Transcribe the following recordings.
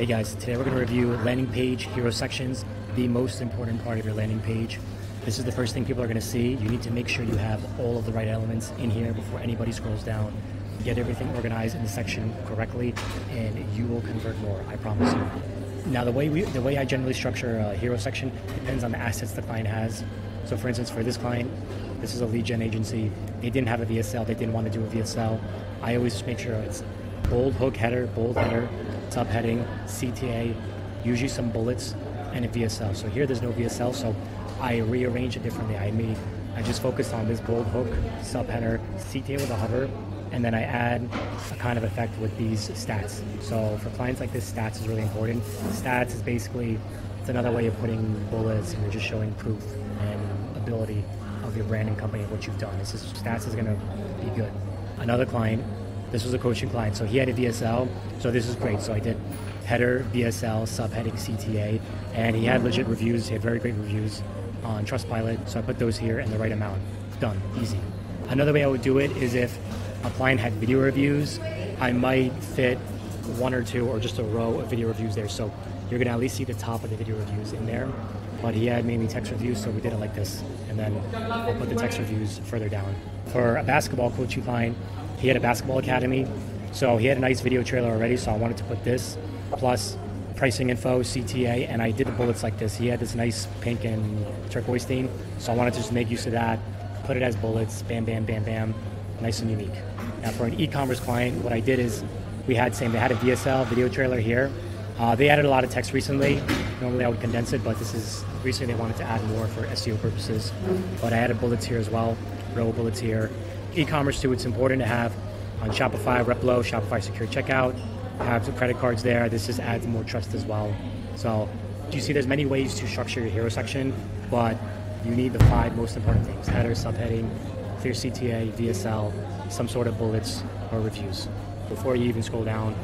Hey guys, today we're going to review landing page hero sections, the most important part of your landing page. This is the first thing people are going to see. You need to make sure you have all of the right elements in here before anybody scrolls down. Get everything organized in the section correctly, and you will convert more. I promise you. Now, the way we, the way I generally structure a hero section depends on the assets the client has. So, for instance, for this client, this is a lead gen agency. They didn't have a VSL. They didn't want to do a VSL. I always just make sure it's bold hook header, bold header, subheading, CTA, usually some bullets, and a VSL. So here there's no VSL, so I rearranged it differently. I made, I just focused on this bold hook, subheader, CTA with a hover, and then I add a kind of effect with these stats. So for clients like this, stats is really important. Stats is basically, it's another way of putting bullets and you're just showing proof and ability of your brand and company and what you've done. This is, stats is gonna be good. Another client this was a coaching client, so he had a VSL, so this is great. So I did header, VSL, subheading, CTA, and he had legit reviews. He had very great reviews on Trustpilot, so I put those here in the right amount. Done, easy. Another way I would do it is if a client had video reviews, I might fit one or two or just a row of video reviews there. So you're gonna at least see the top of the video reviews in there. But he had mainly text reviews, so we did it like this. And then I'll put the text reviews further down. For a basketball coaching client, he had a basketball academy, so he had a nice video trailer already. So I wanted to put this plus pricing info, CTA, and I did the bullets like this. He had this nice pink and turquoise theme, so I wanted to just make use of that, put it as bullets, bam, bam, bam, bam, nice and unique. Now for an e-commerce client, what I did is we had same. They had a VSL video trailer here. Uh, they added a lot of text recently. Normally I would condense it, but this is recently they wanted to add more for SEO purposes. But I added bullets here as well, row bullets here, e-commerce too, it's important to have on Shopify, Replo, Shopify Secure Checkout, have some credit cards there. This just adds more trust as well. So do you see there's many ways to structure your hero section, but you need the five most important things, header, subheading, clear CTA, VSL, some sort of bullets or reviews. Before you even scroll down,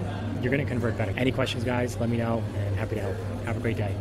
you're gonna convert better. Any questions, guys, let me know and happy to help. Have a great day.